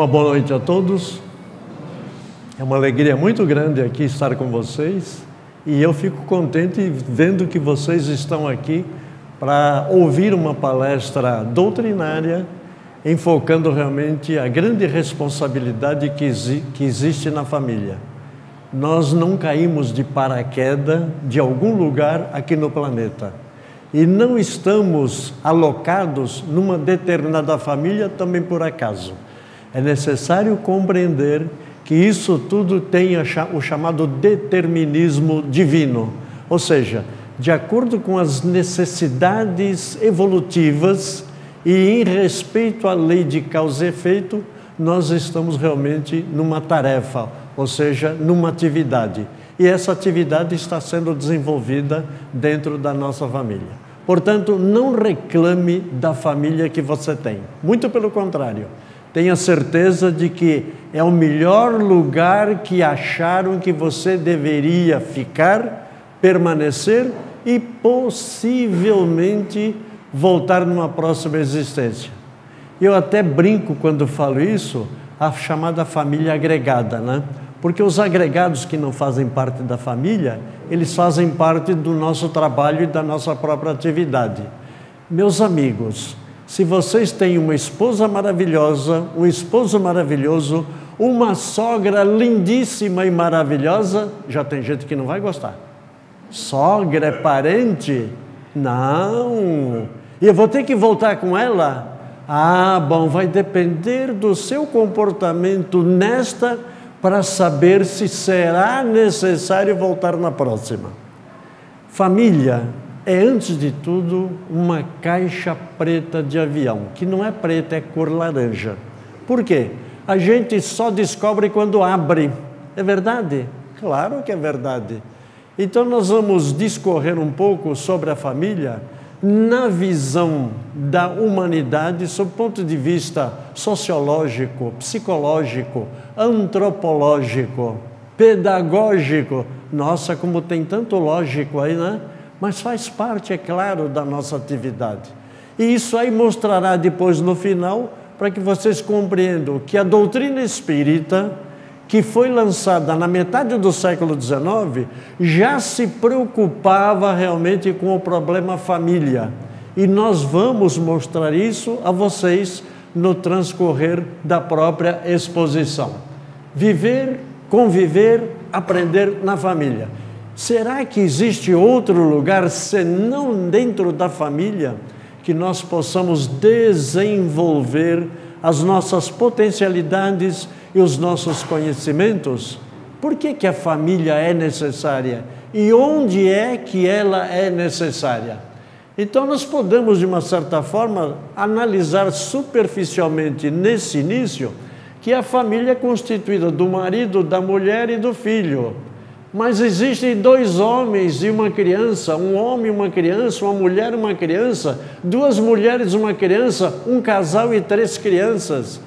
Uma boa noite a todos. É uma alegria muito grande aqui estar com vocês e eu fico contente vendo que vocês estão aqui para ouvir uma palestra doutrinária enfocando realmente a grande responsabilidade que, exi que existe na família. Nós não caímos de paraquedas de algum lugar aqui no planeta e não estamos alocados numa determinada família também por acaso. É necessário compreender que isso tudo tem o chamado determinismo divino, ou seja, de acordo com as necessidades evolutivas e em respeito à lei de causa e efeito, nós estamos realmente numa tarefa, ou seja, numa atividade. E essa atividade está sendo desenvolvida dentro da nossa família. Portanto, não reclame da família que você tem. Muito pelo contrário Tenha certeza de que é o melhor lugar que acharam que você deveria ficar, permanecer e possivelmente voltar numa próxima existência. Eu até brinco quando falo isso, a chamada família agregada, né? Porque os agregados que não fazem parte da família, eles fazem parte do nosso trabalho e da nossa própria atividade. Meus amigos, se vocês têm uma esposa maravilhosa, um esposo maravilhoso, uma sogra lindíssima e maravilhosa, já tem gente que não vai gostar. Sogra é parente? Não. E eu vou ter que voltar com ela? Ah, bom, vai depender do seu comportamento nesta para saber se será necessário voltar na próxima. Família é, antes de tudo, uma caixa preta de avião, que não é preta, é cor laranja. Por quê? A gente só descobre quando abre. É verdade? Claro que é verdade. Então, nós vamos discorrer um pouco sobre a família na visão da humanidade, sob o ponto de vista sociológico, psicológico, antropológico, pedagógico. Nossa, como tem tanto lógico aí, né? Mas faz parte, é claro, da nossa atividade. E isso aí mostrará depois no final, para que vocês compreendam que a doutrina espírita, que foi lançada na metade do século XIX, já se preocupava realmente com o problema família. E nós vamos mostrar isso a vocês no transcorrer da própria exposição. Viver, conviver, aprender na família. Será que existe outro lugar senão dentro da família que nós possamos desenvolver as nossas potencialidades e os nossos conhecimentos? Por que, que a família é necessária? E onde é que ela é necessária? Então, nós podemos, de uma certa forma, analisar superficialmente nesse início que a família é constituída do marido, da mulher e do filho. Mas existem dois homens e uma criança, um homem e uma criança, uma mulher e uma criança, duas mulheres e uma criança, um casal e três crianças.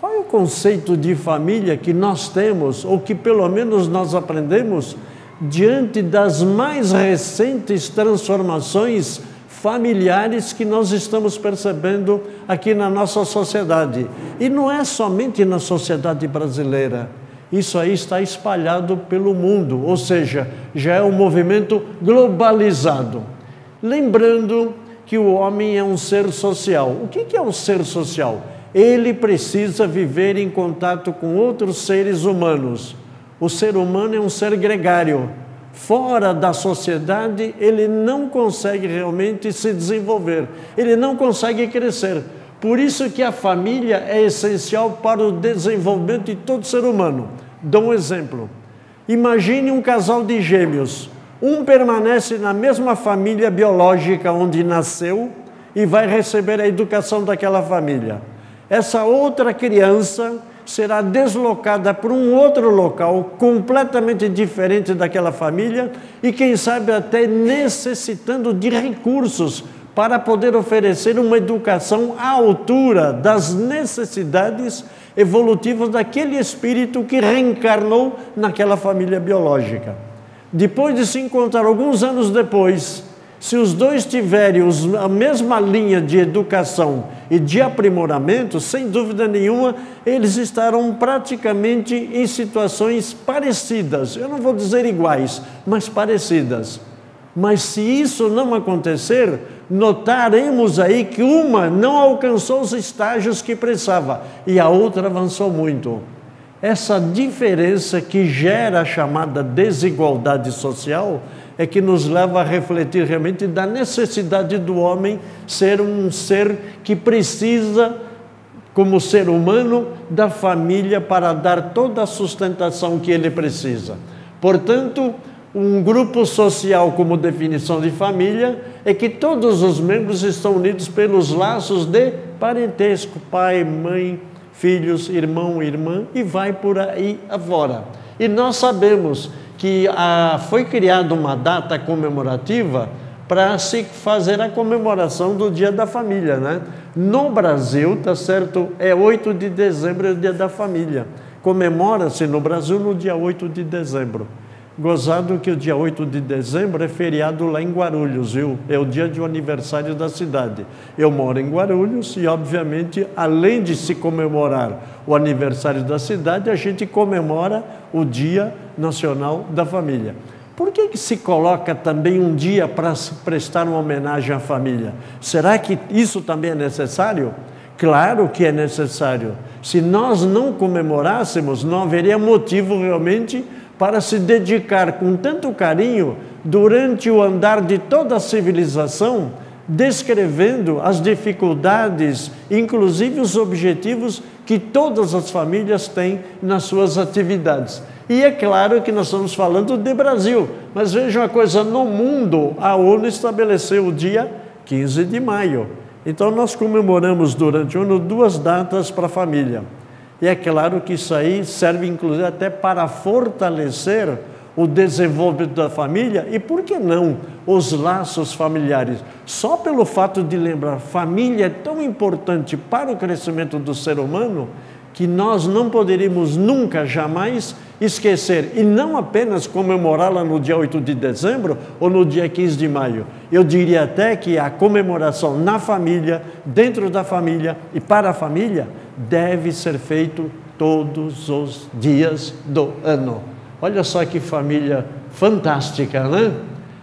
Qual é o conceito de família que nós temos, ou que pelo menos nós aprendemos, diante das mais recentes transformações familiares que nós estamos percebendo aqui na nossa sociedade? E não é somente na sociedade brasileira isso aí está espalhado pelo mundo, ou seja, já é um movimento globalizado. Lembrando que o homem é um ser social. O que é um ser social? Ele precisa viver em contato com outros seres humanos. O ser humano é um ser gregário. Fora da sociedade, ele não consegue realmente se desenvolver, ele não consegue crescer. Por isso que a família é essencial para o desenvolvimento de todo ser humano. Dou um exemplo. Imagine um casal de gêmeos. Um permanece na mesma família biológica onde nasceu e vai receber a educação daquela família. Essa outra criança será deslocada para um outro local completamente diferente daquela família e, quem sabe, até necessitando de recursos para poder oferecer uma educação à altura das necessidades evolutivas daquele espírito que reencarnou naquela família biológica. Depois de se encontrar alguns anos depois, Se os dois tiverem a mesma linha de educação e de aprimoramento, sem dúvida nenhuma, eles estarão praticamente em situações parecidas. Eu não vou dizer iguais, mas parecidas. Mas se isso não acontecer, notaremos aí que uma não alcançou os estágios que precisava e a outra avançou muito. Essa diferença que gera a chamada desigualdade social é que nos leva a refletir realmente da necessidade do homem ser um ser que precisa, como ser humano, da família para dar toda a sustentação que ele precisa. Portanto, um grupo social como definição de família é que todos os membros estão unidos pelos laços de parentesco, pai, mãe, filhos, irmão, irmã e vai por aí afora. E nós sabemos que ah, foi criada uma data comemorativa para se fazer a comemoração do Dia da Família, né? No Brasil, tá certo? É 8 de dezembro, é o Dia da Família. Comemora-se no Brasil no dia 8 de dezembro. Gozado que o dia 8 de dezembro é feriado lá em Guarulhos, viu? É o dia de um aniversário da cidade. Eu moro em Guarulhos e, obviamente, além de se comemorar o aniversário da cidade, a gente comemora o Dia Nacional da Família. Por que, que se coloca também um dia para prestar uma homenagem à família? Será que isso também é necessário? Claro que é necessário. Se nós não comemorássemos, não haveria motivo realmente para se dedicar com tanto carinho durante o andar de toda a civilização, descrevendo as dificuldades, inclusive os objetivos que todas as famílias têm nas suas atividades. E é claro que nós estamos falando de Brasil, mas veja uma coisa: no mundo, a ONU estabeleceu o dia 15 de maio. Então, nós comemoramos durante o ano duas datas para a família. E é claro que isso aí serve inclusive até para fortalecer o desenvolvimento da família e, por que não, os laços familiares. Só pelo fato de lembrar, família é tão importante para o crescimento do ser humano que nós não poderíamos nunca, jamais esquecer, e não apenas comemorá-la no dia 8 de dezembro ou no dia 15 de maio. Eu diria até que a comemoração na família, dentro da família e para a família, deve ser feito todos os dias do ano. Olha só que família fantástica, né?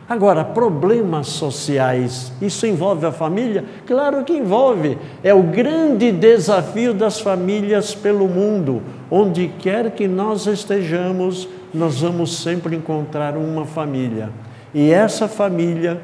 Agora, problemas sociais, isso envolve a família? Claro que envolve. É o grande desafio das famílias pelo mundo. Onde quer que nós estejamos, nós vamos sempre encontrar uma família. E essa família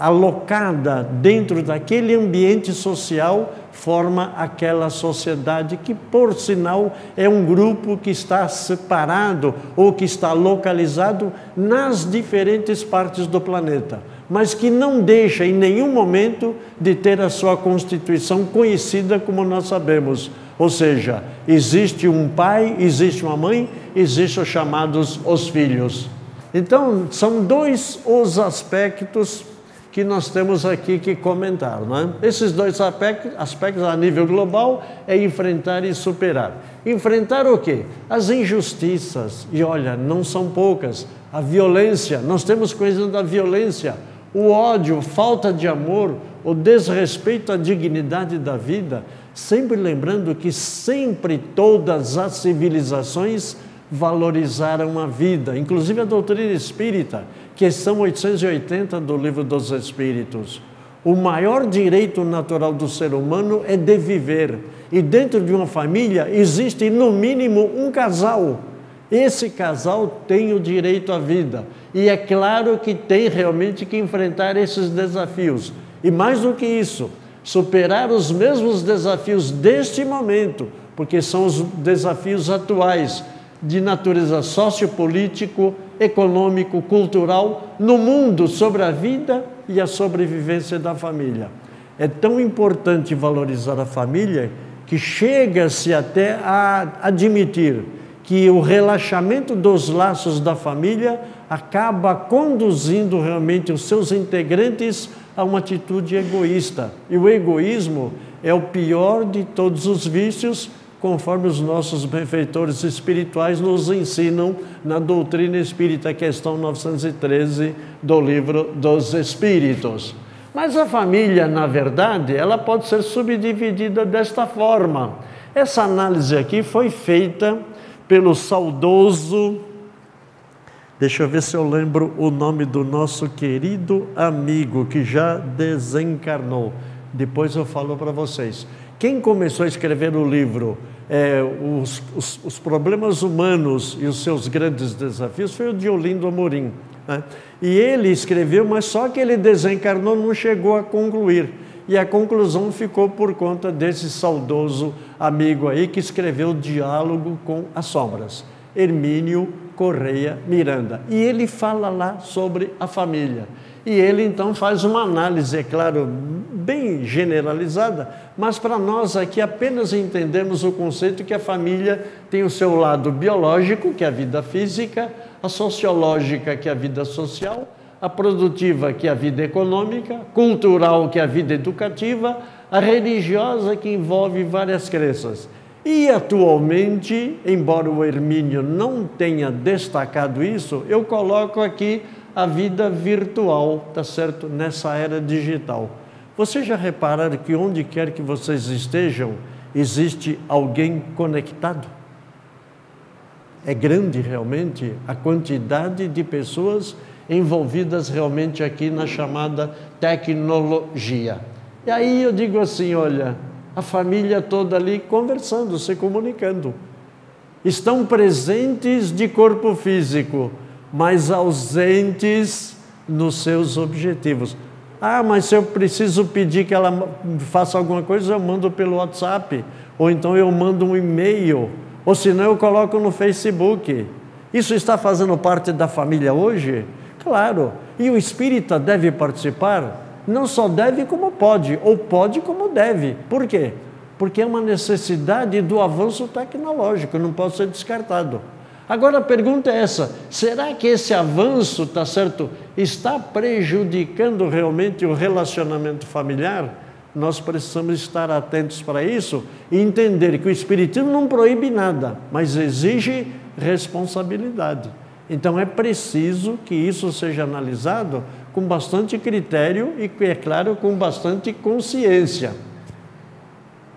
alocada dentro daquele ambiente social forma aquela sociedade que, por sinal, é um grupo que está separado ou que está localizado nas diferentes partes do planeta, mas que não deixa em nenhum momento de ter a sua constituição conhecida como nós sabemos. Ou seja, existe um pai, existe uma mãe, existem os chamados os filhos. Então, são dois os aspectos que nós temos aqui que comentar. Não é? Esses dois aspectos a nível global é enfrentar e superar. Enfrentar o quê? As injustiças. E olha, não são poucas. A violência, nós temos coisas da violência, o ódio, falta de amor, o desrespeito à dignidade da vida. Sempre lembrando que sempre todas as civilizações valorizaram a vida, inclusive a doutrina espírita questão 880 do Livro dos Espíritos. O maior direito natural do ser humano é de viver. E dentro de uma família existe, no mínimo, um casal. Esse casal tem o direito à vida. E é claro que tem realmente que enfrentar esses desafios. E mais do que isso, superar os mesmos desafios deste momento, porque são os desafios atuais de natureza sociopolítico, econômico, cultural no mundo sobre a vida e a sobrevivência da família. É tão importante valorizar a família que chega-se até a admitir que o relaxamento dos laços da família acaba conduzindo realmente os seus integrantes a uma atitude egoísta. E o egoísmo é o pior de todos os vícios conforme os nossos benfeitores espirituais nos ensinam na doutrina espírita, questão 913 do livro dos Espíritos. Mas a família, na verdade, ela pode ser subdividida desta forma. Essa análise aqui foi feita pelo saudoso. Deixa eu ver se eu lembro o nome do nosso querido amigo que já desencarnou. Depois eu falo para vocês. Quem começou a escrever o livro é, os, os, os, Problemas Humanos e os Seus Grandes Desafios foi o Diolindo Amorim. Né? E ele escreveu, mas só que ele desencarnou, não chegou a concluir. E a conclusão ficou por conta desse saudoso amigo aí que escreveu Diálogo com as Sombras, Hermínio Correia Miranda. E ele fala lá sobre a família. E ele então faz uma análise, é claro, bem generalizada, mas para nós aqui apenas entendemos o conceito que a família tem o seu lado biológico, que é a vida física, a sociológica, que é a vida social, a produtiva, que é a vida econômica, cultural, que é a vida educativa, a religiosa, que envolve várias crenças. E atualmente, embora o Hermínio não tenha destacado isso, eu coloco aqui a vida virtual, tá certo? Nessa era digital. Vocês já repararam que onde quer que vocês estejam, existe alguém conectado? É grande realmente a quantidade de pessoas envolvidas realmente aqui na chamada tecnologia. E aí eu digo assim: olha, a família toda ali conversando, se comunicando. Estão presentes de corpo físico, mas ausentes nos seus objetivos. Ah, mas se eu preciso pedir que ela faça alguma coisa, eu mando pelo WhatsApp, ou então eu mando um e-mail, ou senão eu coloco no Facebook. Isso está fazendo parte da família hoje? Claro. E o espírita deve participar? Não só deve, como pode, ou pode, como deve. Por quê? Porque é uma necessidade do avanço tecnológico, não pode ser descartado. Agora a pergunta é essa: será que esse avanço, tá certo, está prejudicando realmente o relacionamento familiar? Nós precisamos estar atentos para isso e entender que o Espiritismo não proíbe nada, mas exige responsabilidade. Então é preciso que isso seja analisado com bastante critério e, é claro, com bastante consciência.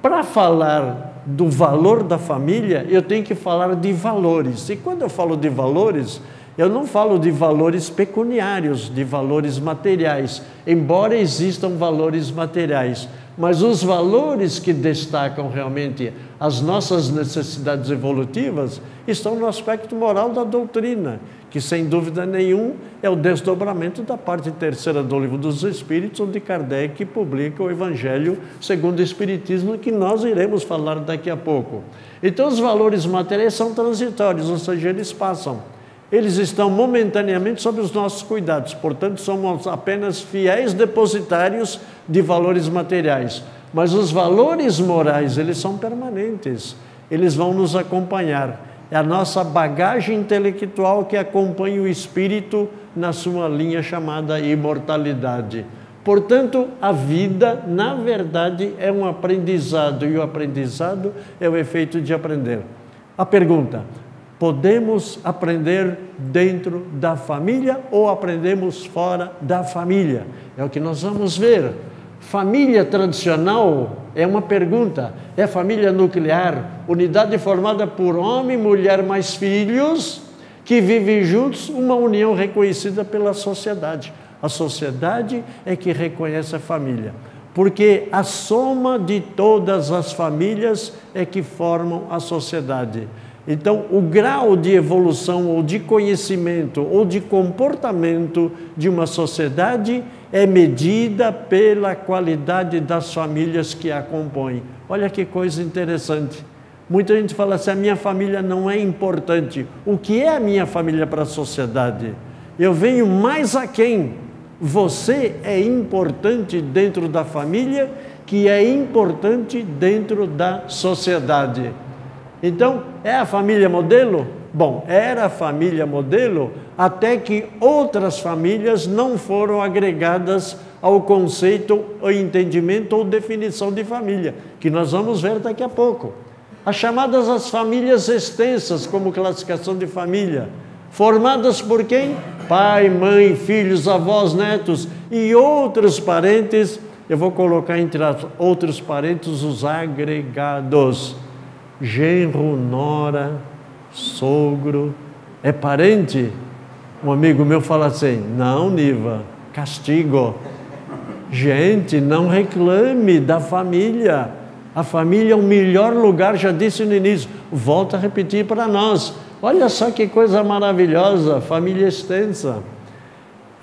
Para falar do valor da família, eu tenho que falar de valores. E quando eu falo de valores, eu não falo de valores pecuniários, de valores materiais, embora existam valores materiais, mas os valores que destacam realmente as nossas necessidades evolutivas estão no aspecto moral da doutrina, que sem dúvida nenhum é o desdobramento da parte terceira do Livro dos Espíritos, onde Kardec publica o Evangelho segundo o Espiritismo, que nós iremos falar daqui a pouco. Então, os valores materiais são transitórios, ou seja, eles passam. Eles estão momentaneamente sob os nossos cuidados, portanto, somos apenas fiéis depositários de valores materiais. Mas os valores morais, eles são permanentes, eles vão nos acompanhar. É a nossa bagagem intelectual que acompanha o espírito na sua linha chamada imortalidade. Portanto, a vida, na verdade, é um aprendizado e o aprendizado é o efeito de aprender. A pergunta: podemos aprender dentro da família ou aprendemos fora da família? É o que nós vamos ver. Família tradicional é uma pergunta. É família nuclear, unidade formada por homem, mulher mais filhos, que vivem juntos, uma união reconhecida pela sociedade. A sociedade é que reconhece a família, porque a soma de todas as famílias é que formam a sociedade. Então, o grau de evolução ou de conhecimento ou de comportamento de uma sociedade é medida pela qualidade das famílias que a compõem. Olha que coisa interessante. Muita gente fala assim: a minha família não é importante. O que é a minha família para a sociedade? Eu venho mais a quem? Você é importante dentro da família, que é importante dentro da sociedade. Então, é a família modelo? Bom, era a família modelo até que outras famílias não foram agregadas ao conceito, ou entendimento ou definição de família, que nós vamos ver daqui a pouco. as chamadas as famílias extensas, como classificação de família, formadas por quem? Pai, mãe, filhos, avós, netos e outros parentes. Eu vou colocar entre outros parentes os agregados: genro, nora, sogro. É parente? Um amigo meu fala assim: não, Niva, castigo. Gente, não reclame da família. A família é o melhor lugar, já disse no início. Volta a repetir para nós. Olha só que coisa maravilhosa, família extensa.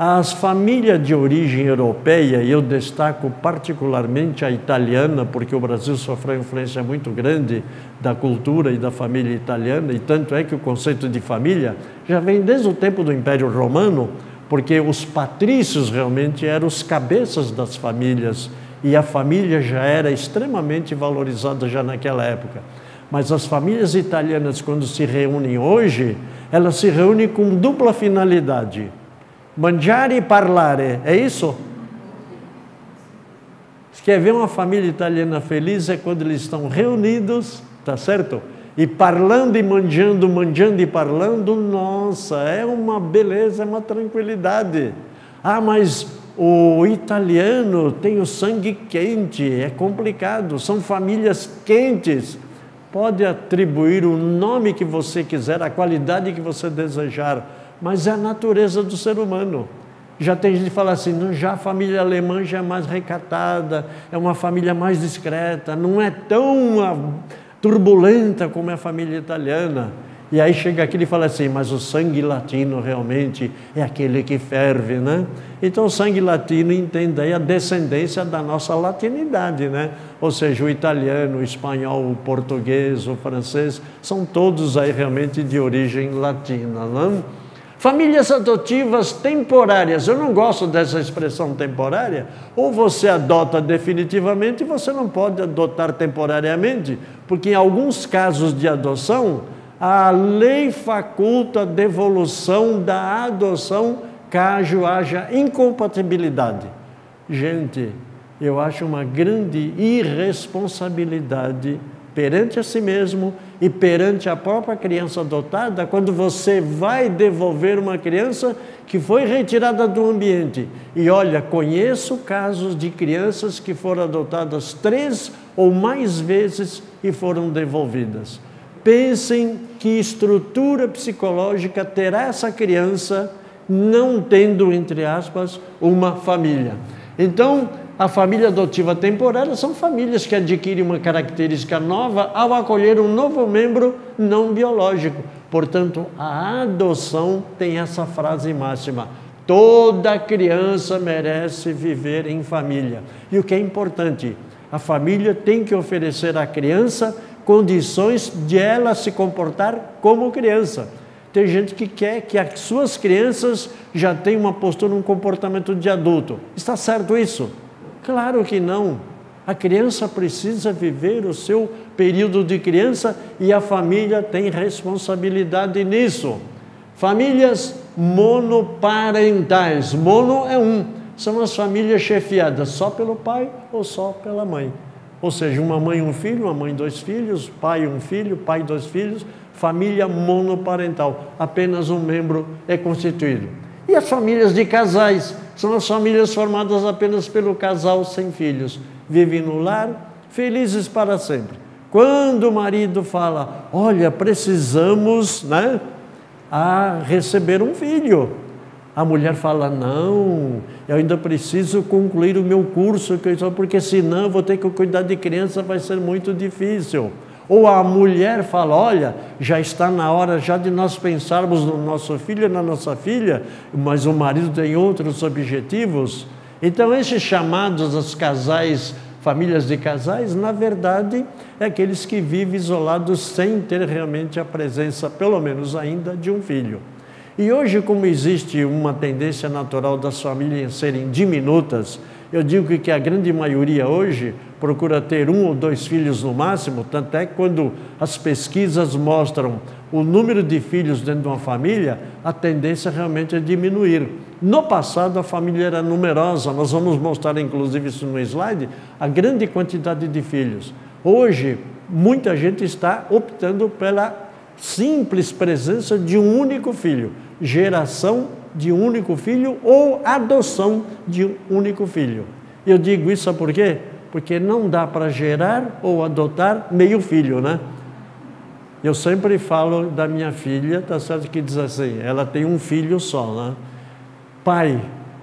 As famílias de origem europeia, e eu destaco particularmente a italiana, porque o Brasil sofreu influência muito grande da cultura e da família italiana, e tanto é que o conceito de família já vem desde o tempo do Império Romano, porque os patrícios realmente eram os cabeças das famílias, e a família já era extremamente valorizada já naquela época. Mas as famílias italianas, quando se reúnem hoje, elas se reúnem com dupla finalidade Mangiare e parlare, é isso? Se quer ver uma família italiana feliz é quando eles estão reunidos, tá certo? E parlando e manjando, manjando e parlando, nossa, é uma beleza, é uma tranquilidade. Ah, mas o italiano tem o sangue quente, é complicado, são famílias quentes. Pode atribuir o nome que você quiser, a qualidade que você desejar mas é a natureza do ser humano. Já tem gente que fala assim, não, já a família alemã já é mais recatada, é uma família mais discreta, não é tão ah, turbulenta como é a família italiana. E aí chega aquele e fala assim, mas o sangue latino realmente é aquele que ferve, né? Então o sangue latino entende aí a descendência da nossa latinidade, né? Ou seja, o italiano, o espanhol, o português, o francês, são todos aí realmente de origem latina, não? Famílias adotivas temporárias, eu não gosto dessa expressão temporária, ou você adota definitivamente, você não pode adotar temporariamente, porque em alguns casos de adoção, a lei faculta a devolução da adoção caso haja incompatibilidade. Gente, eu acho uma grande irresponsabilidade perante a si mesmo e perante a própria criança adotada, quando você vai devolver uma criança que foi retirada do ambiente. E olha, conheço casos de crianças que foram adotadas três ou mais vezes e foram devolvidas. Pensem que estrutura psicológica terá essa criança não tendo, entre aspas, uma família. Então, a família adotiva temporária são famílias que adquirem uma característica nova ao acolher um novo membro não biológico. Portanto, a adoção tem essa frase máxima: toda criança merece viver em família. E o que é importante, a família tem que oferecer à criança condições de ela se comportar como criança. Tem gente que quer que as suas crianças já tenham uma postura, um comportamento de adulto. Está certo isso? Claro que não. A criança precisa viver o seu período de criança e a família tem responsabilidade nisso. Famílias monoparentais. Mono é um. São as famílias chefiadas só pelo pai ou só pela mãe. Ou seja, uma mãe um filho, uma mãe dois filhos, pai um filho, pai dois filhos, família monoparental. Apenas um membro é constituído. E as famílias de casais são as famílias formadas apenas pelo casal sem filhos. Vivem no lar, felizes para sempre. Quando o marido fala, olha, precisamos né, a receber um filho. A mulher fala, não, eu ainda preciso concluir o meu curso, porque senão vou ter que cuidar de criança, vai ser muito difícil. Ou a mulher fala: olha, já está na hora já de nós pensarmos no nosso filho e na nossa filha, mas o marido tem outros objetivos. Então, esses chamados aos casais, famílias de casais, na verdade, é aqueles que vivem isolados sem ter realmente a presença, pelo menos ainda, de um filho. E hoje, como existe uma tendência natural das famílias serem diminutas, eu digo que a grande maioria hoje procura ter um ou dois filhos no máximo, tanto é que quando as pesquisas mostram o número de filhos dentro de uma família, a tendência realmente é diminuir. No passado, a família era numerosa, nós vamos mostrar inclusive isso no slide, a grande quantidade de filhos. Hoje, muita gente está optando pela simples presença de um único filho, geração de um único filho ou adoção de um único filho. Eu digo isso por quê? Porque não dá para gerar ou adotar meio filho, né? Eu sempre falo da minha filha, tá certo que diz assim, ela tem um filho só, né? Pai,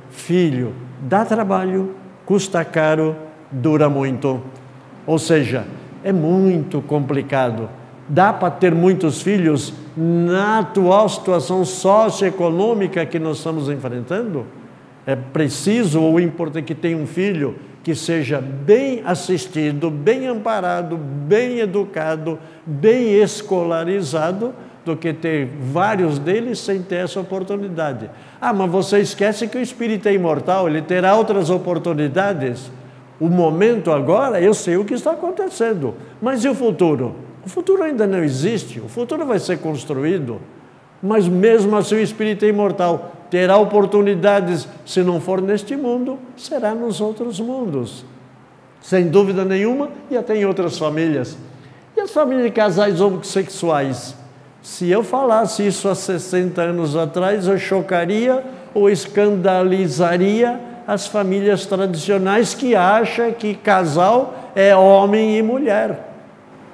filho, dá trabalho, custa caro, dura muito. Ou seja, é muito complicado. Dá para ter muitos filhos na atual situação socioeconômica que nós estamos enfrentando? É preciso ou importante que tenha um filho que seja bem assistido, bem amparado, bem educado, bem escolarizado, do que ter vários deles sem ter essa oportunidade. Ah, mas você esquece que o espírito é imortal, ele terá outras oportunidades. O momento agora, eu sei o que está acontecendo, mas e o futuro? O futuro ainda não existe, o futuro vai ser construído, mas mesmo assim o espírito é imortal, terá oportunidades, se não for neste mundo, será nos outros mundos. Sem dúvida nenhuma, e até em outras famílias. E as famílias de casais homossexuais? Se eu falasse isso há 60 anos atrás, eu chocaria ou escandalizaria as famílias tradicionais que acham que casal é homem e mulher.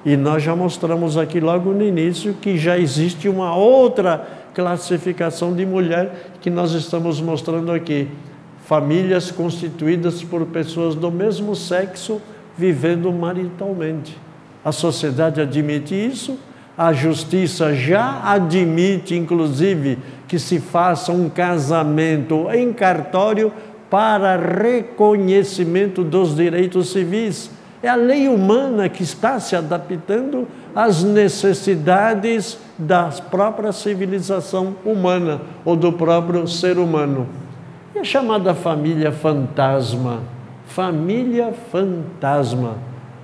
E nós já mostramos aqui logo no início que já existe uma outra classificação de mulher que nós estamos mostrando aqui. Famílias constituídas por pessoas do mesmo sexo vivendo maritalmente. A sociedade admite isso, a justiça já admite, inclusive, que se faça um casamento em cartório para reconhecimento dos direitos civis. É a lei humana que está se adaptando às necessidades da própria civilização humana ou do próprio ser humano. E a chamada família fantasma. Família fantasma.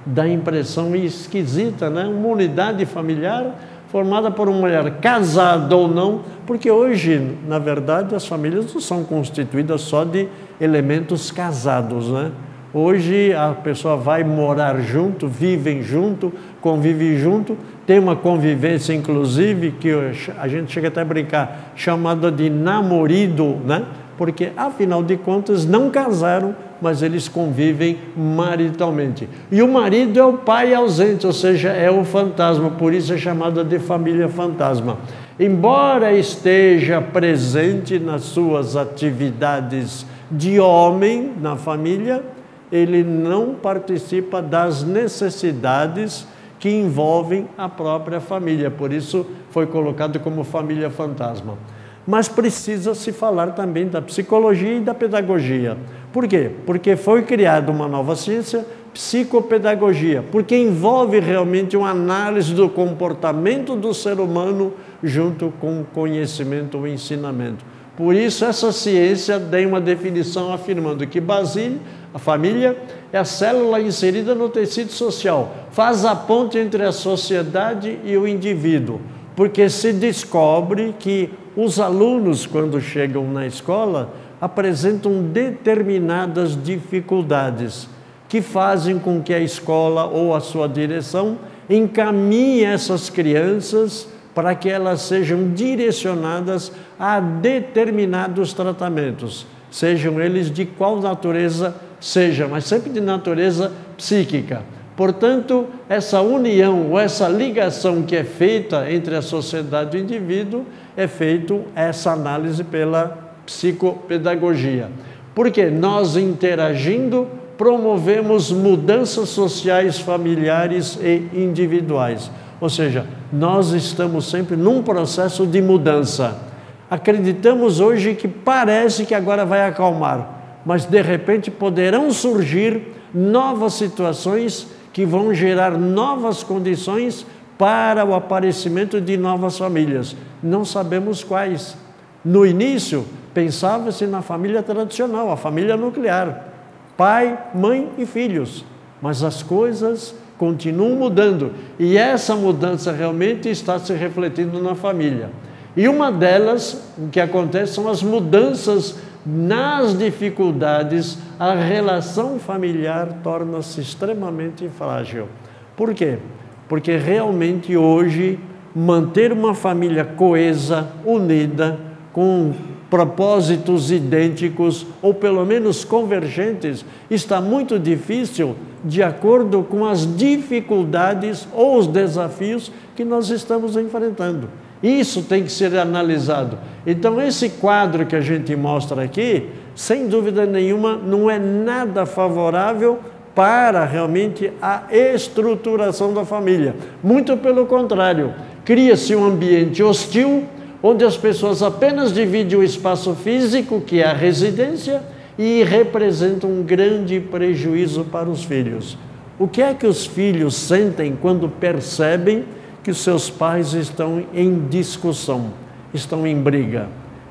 Dá impressão esquisita, né? Uma unidade familiar formada por uma mulher casada ou não, porque hoje, na verdade, as famílias não são constituídas só de elementos casados, né? Hoje a pessoa vai morar junto, vivem junto, convivem junto, tem uma convivência, inclusive, que a gente chega até a brincar, chamada de namorido, né? Porque, afinal de contas, não casaram, mas eles convivem maritalmente. E o marido é o pai ausente, ou seja, é o fantasma, por isso é chamada de família fantasma. Embora esteja presente nas suas atividades de homem na família, ele não participa das necessidades que envolvem a própria família, por isso foi colocado como família fantasma. Mas precisa se falar também da psicologia e da pedagogia. Por quê? Porque foi criada uma nova ciência, psicopedagogia, porque envolve realmente uma análise do comportamento do ser humano junto com o conhecimento ou ensinamento. Por isso, essa ciência tem uma definição afirmando que Basílio, a família, é a célula inserida no tecido social, faz a ponte entre a sociedade e o indivíduo, porque se descobre que os alunos, quando chegam na escola, apresentam determinadas dificuldades que fazem com que a escola ou a sua direção encaminhe essas crianças para que elas sejam direcionadas a determinados tratamentos, sejam eles de qual natureza sejam, mas sempre de natureza psíquica. Portanto, essa união ou essa ligação que é feita entre a sociedade e o indivíduo é feito essa análise pela psicopedagogia. Porque nós interagindo promovemos mudanças sociais, familiares e individuais. Ou seja, nós estamos sempre num processo de mudança. Acreditamos hoje que parece que agora vai acalmar, mas de repente poderão surgir novas situações que vão gerar novas condições para o aparecimento de novas famílias. Não sabemos quais. No início, pensava-se na família tradicional, a família nuclear: pai, mãe e filhos. Mas as coisas continuam mudando e essa mudança realmente está se refletindo na família. E uma delas, o que acontece são as mudanças nas dificuldades, a relação familiar torna-se extremamente frágil. Por quê? porque realmente hoje manter uma família coesa, unida, com propósitos idênticos ou pelo menos convergentes está muito difícil de acordo com as dificuldades ou os desafios que nós estamos enfrentando. Isso tem que ser analisado. Então, esse quadro que a gente mostra aqui, sem dúvida nenhuma, não é nada favorável para realmente a estruturação da família. Muito pelo contrário, cria-se um ambiente hostil, onde as pessoas apenas dividem o espaço físico, que é a residência, e representam um grande prejuízo para os filhos. O que é que os filhos sentem quando percebem que seus pais estão em discussão, estão em briga.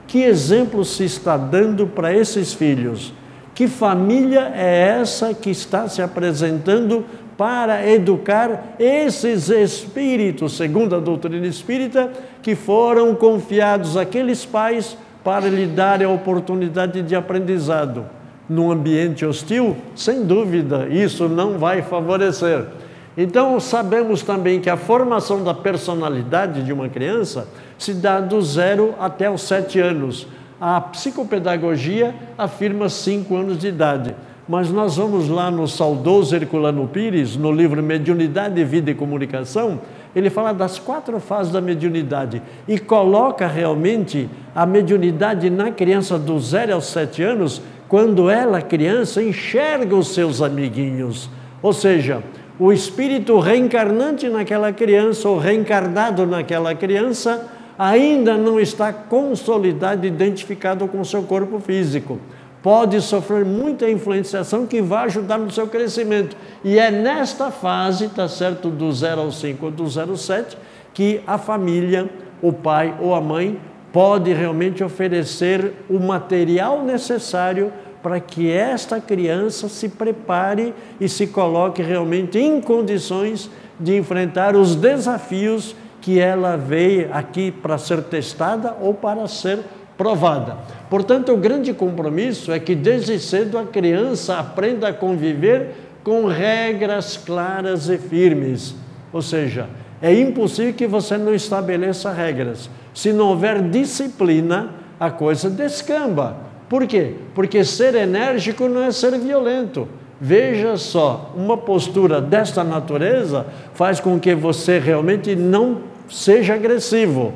Que exemplo se está dando para esses filhos? Que família é essa que está se apresentando para educar esses espíritos, segundo a doutrina espírita, que foram confiados àqueles pais para lhe dar a oportunidade de aprendizado? Num ambiente hostil, sem dúvida, isso não vai favorecer. Então, sabemos também que a formação da personalidade de uma criança se dá do zero até os sete anos. A psicopedagogia afirma cinco anos de idade. Mas nós vamos lá no saudoso Herculano Pires, no livro Mediunidade, Vida e Comunicação, ele fala das quatro fases da mediunidade e coloca realmente a mediunidade na criança do zero aos sete anos, quando ela, criança, enxerga os seus amiguinhos. Ou seja, o espírito reencarnante naquela criança ou reencarnado naquela criança ainda não está consolidado, identificado com o seu corpo físico. Pode sofrer muita influenciação que vai ajudar no seu crescimento. E é nesta fase, tá certo, do 0 ao 5 ou do 0 ao 7, que a família, o pai ou a mãe, pode realmente oferecer o material necessário para que esta criança se prepare e se coloque realmente em condições de enfrentar os desafios que ela veio aqui para ser testada ou para ser provada. Portanto, o grande compromisso é que desde cedo a criança aprenda a conviver com regras claras e firmes. Ou seja, é impossível que você não estabeleça regras. Se não houver disciplina, a coisa descamba. Por quê? Porque ser enérgico não é ser violento. Veja só, uma postura desta natureza faz com que você realmente não seja agressivo.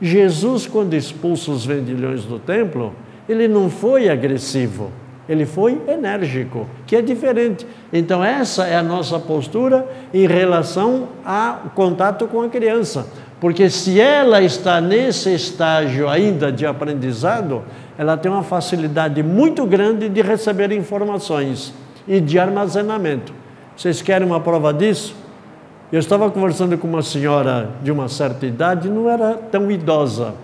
Jesus, quando expulsa os vendilhões do templo, ele não foi agressivo, ele foi enérgico, que é diferente. Então, essa é a nossa postura em relação ao contato com a criança. Porque se ela está nesse estágio ainda de aprendizado, ela tem uma facilidade muito grande de receber informações e de armazenamento. Vocês querem uma prova disso? Eu estava conversando com uma senhora de uma certa idade, não era tão idosa,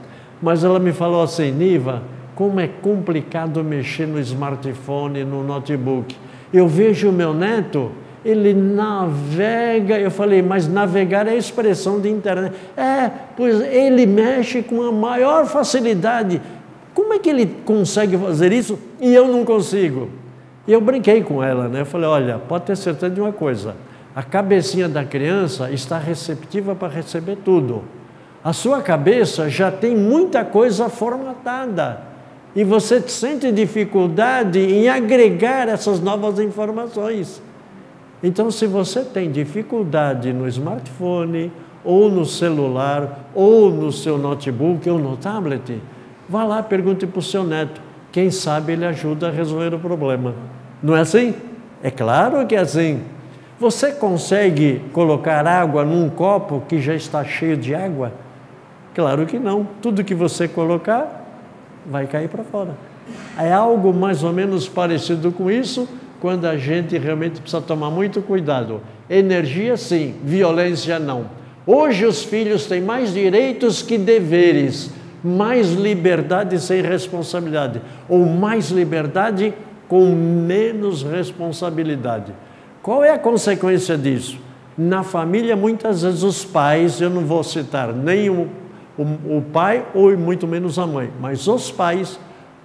mas ela me falou assim: Niva, como é complicado mexer no smartphone, no notebook. Eu vejo o meu neto, ele navega. Eu falei, mas navegar é expressão de internet. É, pois ele mexe com a maior facilidade. Como é que ele consegue fazer isso e eu não consigo? E eu brinquei com ela, né? Eu falei: olha, pode ter certeza de uma coisa: a cabecinha da criança está receptiva para receber tudo. A sua cabeça já tem muita coisa formatada e você sente dificuldade em agregar essas novas informações. Então, se você tem dificuldade no smartphone, ou no celular, ou no seu notebook, ou no tablet, Vá lá, pergunte para o seu neto. Quem sabe ele ajuda a resolver o problema. Não é assim? É claro que é assim. Você consegue colocar água num copo que já está cheio de água? Claro que não. Tudo que você colocar vai cair para fora. É algo mais ou menos parecido com isso quando a gente realmente precisa tomar muito cuidado. Energia, sim, violência, não. Hoje os filhos têm mais direitos que deveres mais liberdade sem responsabilidade, ou mais liberdade com menos responsabilidade. Qual é a consequência disso? Na família, muitas vezes, os pais, eu não vou citar nem o, o, o pai ou muito menos a mãe, mas os pais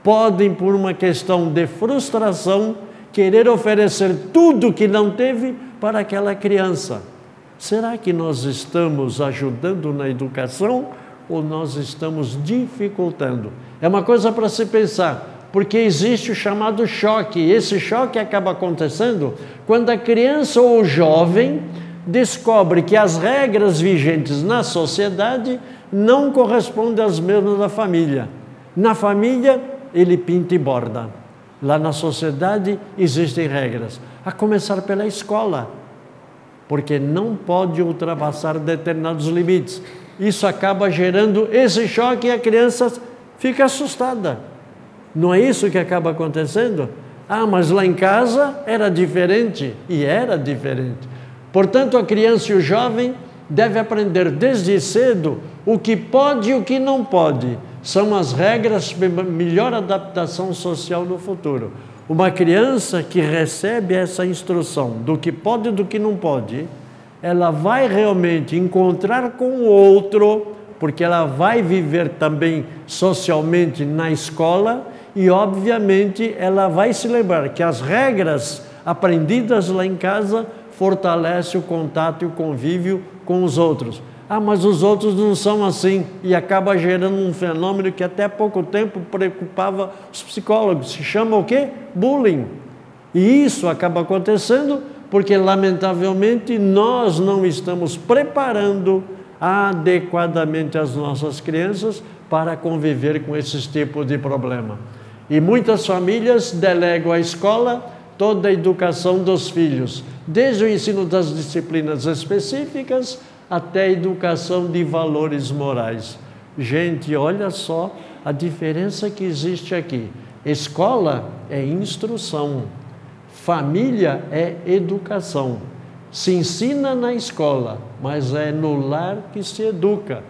podem, por uma questão de frustração, querer oferecer tudo que não teve para aquela criança. Será que nós estamos ajudando na educação ou nós estamos dificultando? É uma coisa para se pensar, porque existe o chamado choque. E esse choque acaba acontecendo quando a criança ou o jovem descobre que as regras vigentes na sociedade não correspondem às mesmas da família. Na família, ele pinta e borda. Lá na sociedade existem regras, a começar pela escola, porque não pode ultrapassar determinados limites. Isso acaba gerando esse choque e a criança fica assustada. Não é isso que acaba acontecendo? Ah, mas lá em casa era diferente e era diferente. Portanto, a criança e o jovem devem aprender desde cedo o que pode e o que não pode. São as regras para melhor adaptação social no futuro. Uma criança que recebe essa instrução do que pode e do que não pode, ela vai realmente encontrar com o outro, porque ela vai viver também socialmente na escola e, obviamente, ela vai se lembrar que as regras aprendidas lá em casa fortalece o contato e o convívio com os outros. Ah, mas os outros não são assim e acaba gerando um fenômeno que até pouco tempo preocupava os psicólogos. Se chama o quê? Bullying. E isso acaba acontecendo porque, lamentavelmente, nós não estamos preparando adequadamente as nossas crianças para conviver com esses tipos de problema. E muitas famílias delegam à escola toda a educação dos filhos, desde o ensino das disciplinas específicas até educação de valores morais. Gente, olha só a diferença que existe aqui. Escola é instrução, família é educação. Se ensina na escola, mas é no lar que se educa.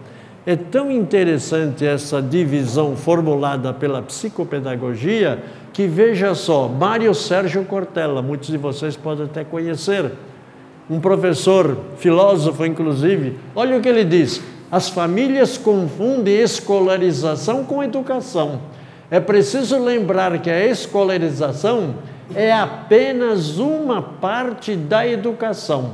É tão interessante essa divisão formulada pela psicopedagogia que veja só, Mário Sérgio Cortella, muitos de vocês podem até conhecer, um professor, filósofo inclusive, olha o que ele diz: as famílias confundem escolarização com educação. É preciso lembrar que a escolarização é apenas uma parte da educação.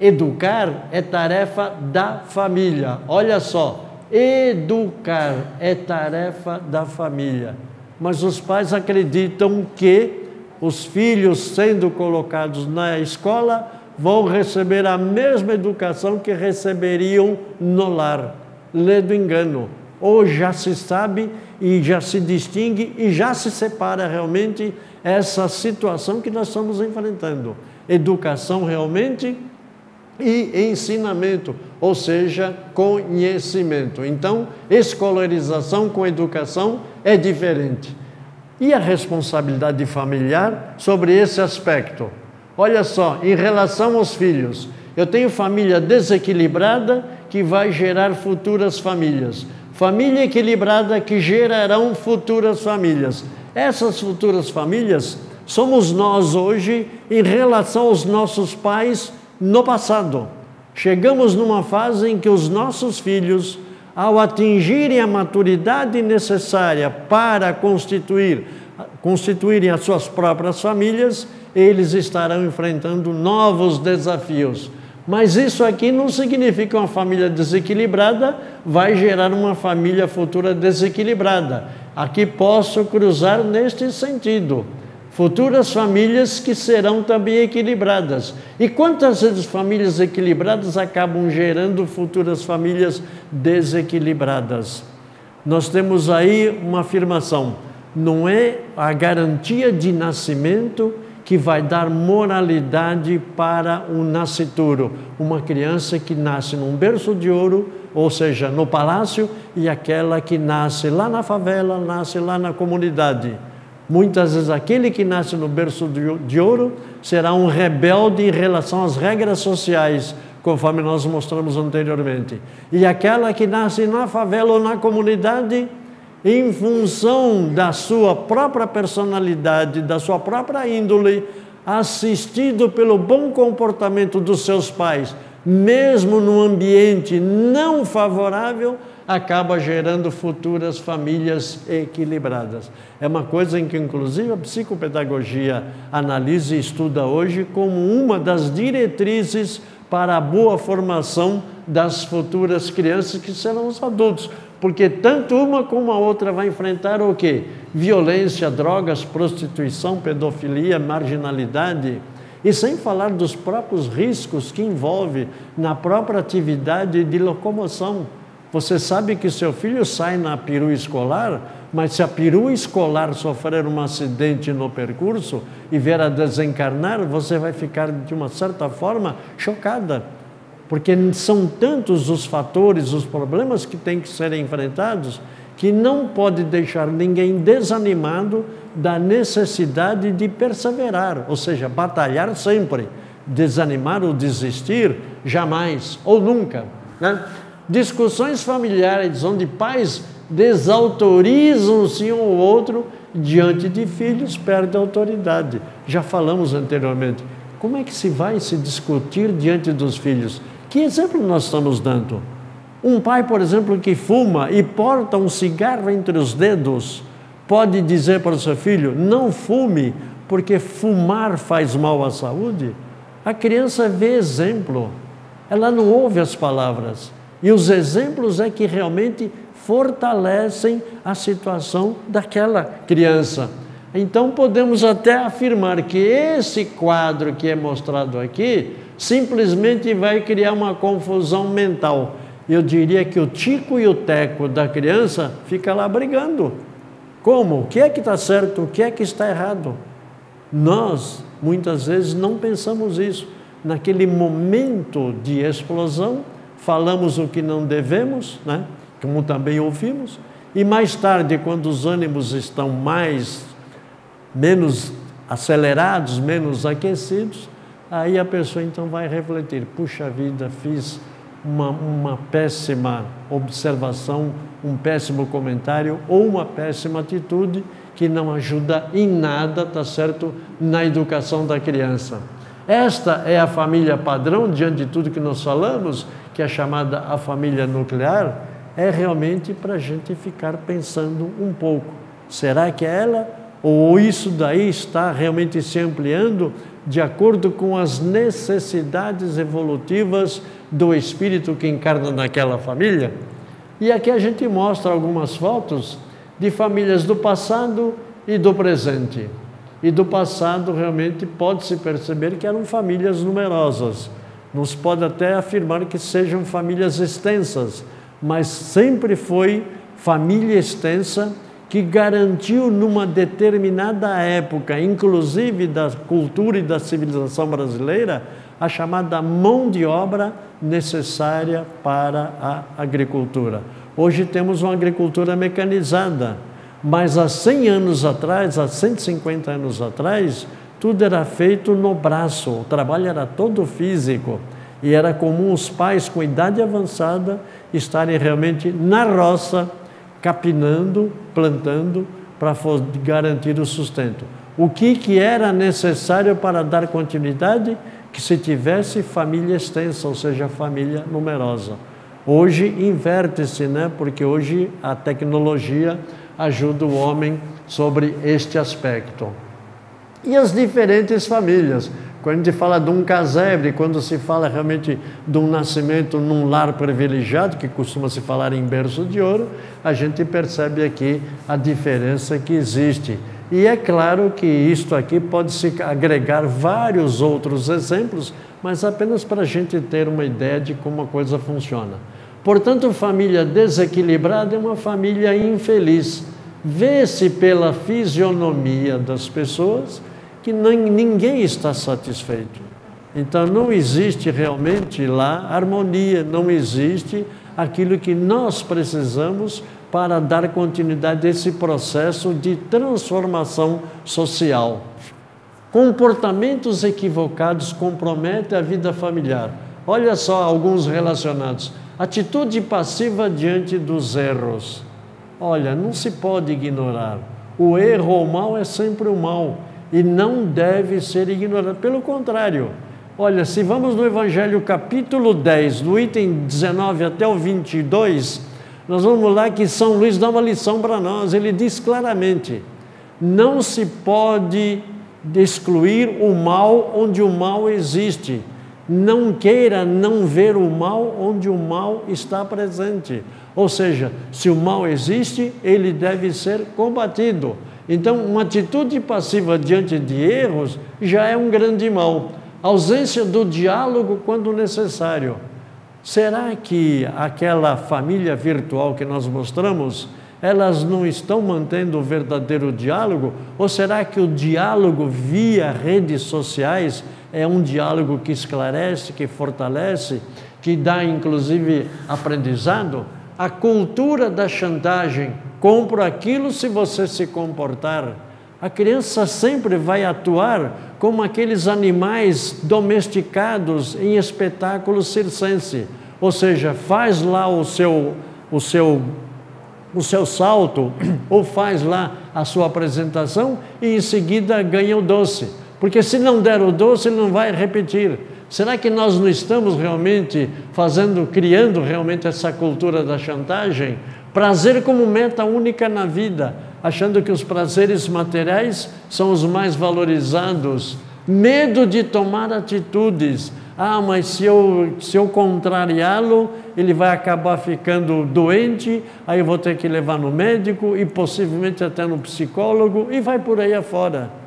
Educar é tarefa da família. Olha só, educar é tarefa da família mas os pais acreditam que os filhos, sendo colocados na escola, vão receber a mesma educação que receberiam no lar. Lê do engano. Ou já se sabe e já se distingue e já se separa realmente essa situação que nós estamos enfrentando. Educação realmente e ensinamento, ou seja, conhecimento. Então, escolarização com educação é diferente. E a responsabilidade familiar sobre esse aspecto? Olha só, em relação aos filhos, eu tenho família desequilibrada que vai gerar futuras famílias. Família equilibrada que gerarão futuras famílias. Essas futuras famílias somos nós hoje em relação aos nossos pais no passado. Chegamos numa fase em que os nossos filhos, ao atingirem a maturidade necessária para constituir, constituírem as suas próprias famílias, eles estarão enfrentando novos desafios. Mas isso aqui não significa que uma família desequilibrada vai gerar uma família futura desequilibrada. Aqui posso cruzar neste sentido futuras famílias que serão também equilibradas. E quantas vezes famílias equilibradas acabam gerando futuras famílias desequilibradas? Nós temos aí uma afirmação: não é a garantia de nascimento que vai dar moralidade para um nascituro, uma criança que nasce num berço de ouro, ou seja, no palácio, e aquela que nasce lá na favela, nasce lá na comunidade. Muitas vezes aquele que nasce no berço de ouro será um rebelde em relação às regras sociais, conforme nós mostramos anteriormente. E aquela que nasce na favela ou na comunidade, em função da sua própria personalidade, da sua própria índole, assistido pelo bom comportamento dos seus pais, mesmo num ambiente não favorável, acaba gerando futuras famílias equilibradas. É uma coisa em que, inclusive, a psicopedagogia analisa e estuda hoje como uma das diretrizes para a boa formação das futuras crianças que serão os adultos. Porque tanto uma como a outra vai enfrentar o quê? Violência, drogas, prostituição, pedofilia, marginalidade. E sem falar dos próprios riscos que envolve na própria atividade de locomoção. Você sabe que seu filho sai na perua escolar, mas se a perua escolar sofrer um acidente no percurso e vier a desencarnar, você vai ficar, de uma certa forma, chocada. Porque são tantos os fatores, os problemas que têm que ser enfrentados, que não pode deixar ninguém desanimado da necessidade de perseverar, ou seja, batalhar sempre. Desanimar ou desistir, jamais ou nunca. Né? discussões familiares onde pais desautorizam-se um ou outro diante de filhos, perde autoridade. Já falamos anteriormente. Como é que se vai se discutir diante dos filhos? Que exemplo nós estamos dando? Um pai, por exemplo, que fuma e porta um cigarro entre os dedos, pode dizer para o seu filho: não fume, porque fumar faz mal à saúde? A criança vê exemplo, ela não ouve as palavras. E os exemplos é que realmente fortalecem a situação daquela criança. Então podemos até afirmar que esse quadro que é mostrado aqui simplesmente vai criar uma confusão mental. Eu diria que o tico e o teco da criança fica lá brigando. Como? O que é que está certo? O que é que está errado? Nós, muitas vezes, não pensamos isso. Naquele momento de explosão, falamos o que não devemos, né? como também ouvimos, e mais tarde, quando os ânimos estão mais menos acelerados, menos aquecidos, aí a pessoa então vai refletir: puxa vida, fiz uma, uma péssima observação, um péssimo comentário ou uma péssima atitude que não ajuda em nada, tá certo, na educação da criança. Esta é a família padrão diante de tudo que nós falamos que é chamada a família nuclear, é realmente para a gente ficar pensando um pouco. Será que é ela? Ou isso daí está realmente se ampliando de acordo com as necessidades evolutivas do espírito que encarna naquela família? E aqui a gente mostra algumas fotos de famílias do passado e do presente. E do passado realmente pode-se perceber que eram famílias numerosas nos pode até afirmar que sejam famílias extensas, mas sempre foi família extensa que garantiu numa determinada época, inclusive da cultura e da civilização brasileira, a chamada mão de obra necessária para a agricultura. Hoje temos uma agricultura mecanizada, mas há 100 anos atrás, há 150 anos atrás, tudo era feito no braço, o trabalho era todo físico. E era comum os pais com idade avançada estarem realmente na roça, capinando, plantando, para garantir o sustento. O que, que era necessário para dar continuidade? Que se tivesse família extensa, ou seja, família numerosa. Hoje inverte-se, né? porque hoje a tecnologia ajuda o homem sobre este aspecto e as diferentes famílias. Quando a gente fala de um casebre, quando se fala realmente de um nascimento num lar privilegiado, que costuma se falar em berço de ouro, a gente percebe aqui a diferença que existe. E é claro que isto aqui pode se agregar vários outros exemplos, mas apenas para a gente ter uma ideia de como a coisa funciona. Portanto, família desequilibrada é uma família infeliz. Vê-se pela fisionomia das pessoas que ninguém está satisfeito. Então não existe realmente lá harmonia, não existe aquilo que nós precisamos para dar continuidade a esse processo de transformação social. Comportamentos equivocados comprometem a vida familiar. Olha só alguns relacionados. Atitude passiva diante dos erros. Olha, não se pode ignorar. O erro ou o mal é sempre o mal e não deve ser ignorado. Pelo contrário, olha, se vamos no Evangelho capítulo 10, do item 19 até o 22, nós vamos lá que São Luís dá uma lição para nós. Ele diz claramente: não se pode excluir o mal onde o mal existe, não queira não ver o mal onde o mal está presente. Ou seja, se o mal existe, ele deve ser combatido. Então, uma atitude passiva diante de erros já é um grande mal. ausência do diálogo quando necessário. Será que aquela família virtual que nós mostramos, elas não estão mantendo o verdadeiro diálogo? Ou será que o diálogo via redes sociais é um diálogo que esclarece, que fortalece, que dá inclusive aprendizado? A cultura da chantagem, compro aquilo se você se comportar. A criança sempre vai atuar como aqueles animais domesticados em espetáculo circense. Ou seja, faz lá o seu, o seu, o seu salto, ou faz lá a sua apresentação e em seguida ganha o doce. Porque se não der o doce, ele não vai repetir. Será que nós não estamos realmente fazendo, criando realmente essa cultura da chantagem? Prazer como meta única na vida achando que os prazeres materiais são os mais valorizados, medo de tomar atitudes. Ah, mas se eu, se eu contrariá-lo, ele vai acabar ficando doente, aí eu vou ter que levar no médico e possivelmente até no psicólogo e vai por aí afora.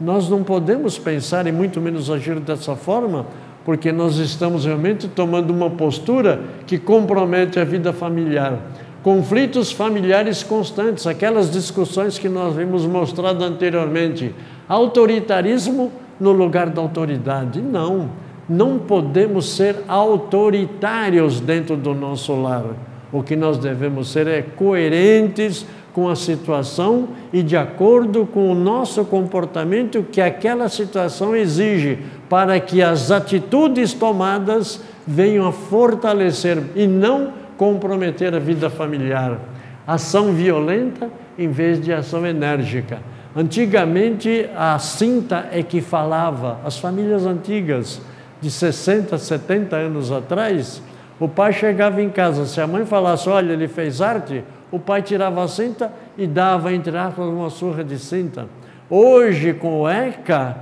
Nós não podemos pensar e muito menos agir dessa forma, porque nós estamos realmente tomando uma postura que compromete a vida familiar conflitos familiares constantes, aquelas discussões que nós vimos mostrado anteriormente. Autoritarismo no lugar da autoridade. Não, não podemos ser autoritários dentro do nosso lar. O que nós devemos ser é coerentes com a situação e de acordo com o nosso comportamento que aquela situação exige, para que as atitudes tomadas venham a fortalecer e não comprometer a vida familiar. Ação violenta em vez de ação enérgica. Antigamente a cinta é que falava, as famílias antigas de 60, 70 anos atrás, o pai chegava em casa, se a mãe falasse, olha, ele fez arte, o pai tirava a cinta e dava, entre aspas, uma surra de cinta. Hoje, com o ECA,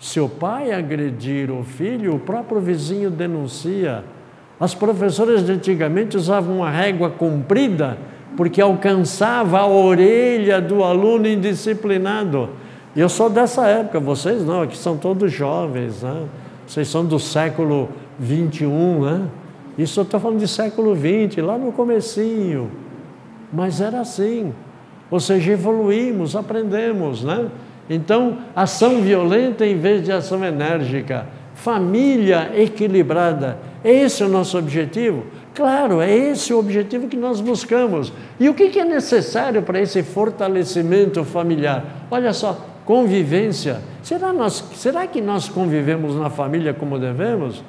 se o pai agredir o filho, o próprio vizinho denuncia. As professoras de antigamente usavam uma régua comprida porque alcançava a orelha do aluno indisciplinado. Eu sou dessa época, vocês não, aqui são todos jovens, né? vocês são do século 21, né? Isso eu estou falando de século 20, lá no comecinho. Mas era assim. Ou seja, evoluímos, aprendemos, né? Então, ação violenta em vez de ação enérgica. Família equilibrada esse é o nosso objetivo? Claro, é esse o objetivo que nós buscamos. E o que é necessário para esse fortalecimento familiar? Olha só, convivência. Será, nós, será que nós convivemos na família como devemos?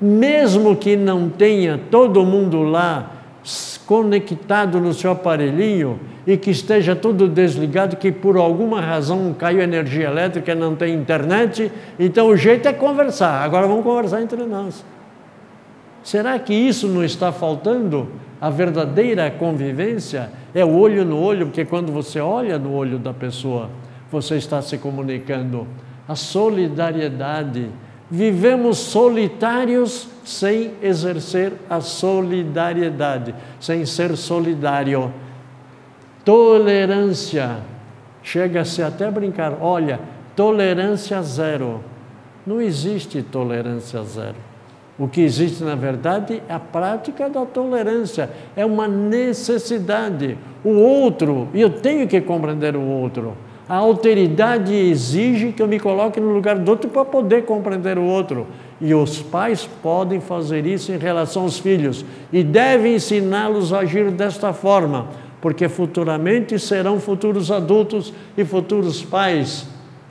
Mesmo que não tenha todo mundo lá conectado no seu aparelhinho e que esteja tudo desligado, que por alguma razão caiu energia elétrica, não tem internet, então o jeito é conversar. Agora vamos conversar entre nós. Será que isso não está faltando? A verdadeira convivência é o olho no olho, porque quando você olha no olho da pessoa, você está se comunicando. A solidariedade. Vivemos solitários sem exercer a solidariedade, sem ser solidário. Tolerância. Chega-se até a brincar. Olha, tolerância zero. Não existe tolerância zero. O que existe, na verdade, é a prática da tolerância, é uma necessidade. O outro, e eu tenho que compreender o outro. A alteridade exige que eu me coloque no lugar do outro para poder compreender o outro. E os pais podem fazer isso em relação aos filhos e devem ensiná-los a agir desta forma, porque futuramente serão futuros adultos e futuros pais.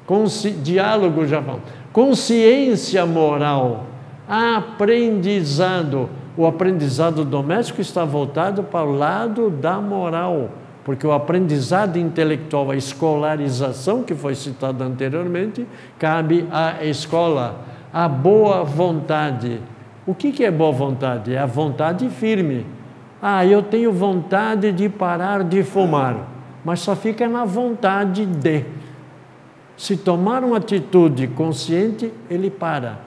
Com diálogo já vão. Consciência moral aprendizado. O aprendizado doméstico está voltado para o lado da moral, porque o aprendizado intelectual, a escolarização que foi citada anteriormente, cabe à escola. A boa vontade. O que é boa vontade? É a vontade firme. Ah, eu tenho vontade de parar de fumar, mas só fica na vontade de. Se tomar uma atitude consciente, ele para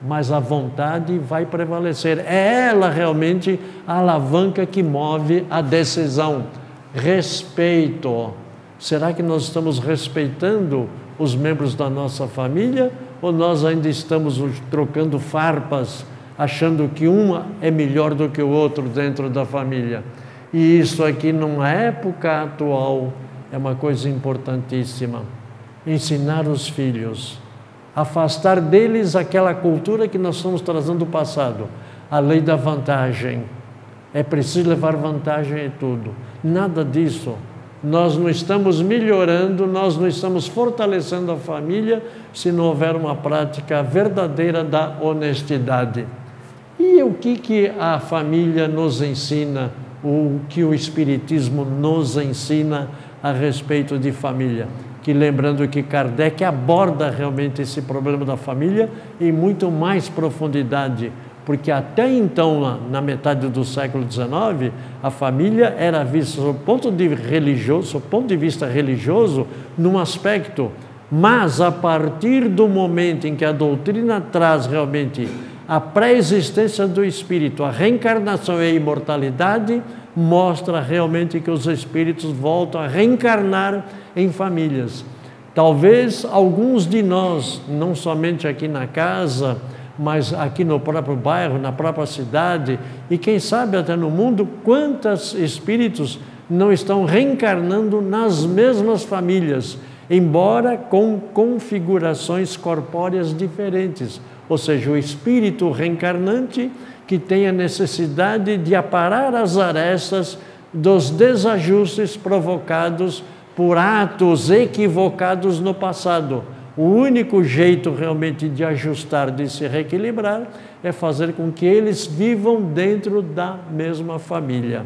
mas a vontade vai prevalecer. É ela realmente a alavanca que move a decisão. Respeito. Será que nós estamos respeitando os membros da nossa família ou nós ainda estamos trocando farpas, achando que uma é melhor do que o outro dentro da família? E isso aqui, numa época atual, é uma coisa importantíssima. Ensinar os filhos, afastar deles aquela cultura que nós estamos trazendo do passado, a lei da vantagem. É preciso levar vantagem em tudo. Nada disso nós não estamos melhorando, nós não estamos fortalecendo a família se não houver uma prática verdadeira da honestidade. E o que, que a família nos ensina, o que o Espiritismo nos ensina a respeito de família? Que lembrando que Kardec aborda realmente esse problema da família em muito mais profundidade porque até então, na metade do século XIX, a família era vista, do ponto de religioso, ponto de vista religioso, num aspecto, mas a partir do momento em que a doutrina traz realmente a pré-existência do espírito, a reencarnação e a imortalidade, mostra realmente que os espíritos voltam a reencarnar em famílias. Talvez alguns de nós, não somente aqui na casa, mas aqui no próprio bairro, na própria cidade e quem sabe até no mundo, quantos espíritos não estão reencarnando nas mesmas famílias, embora com configurações corpóreas diferentes. Ou seja, o espírito reencarnante que tem a necessidade de aparar as arestas dos desajustes provocados por atos equivocados no passado o único jeito realmente de ajustar, de se reequilibrar, é fazer com que eles vivam dentro da mesma família.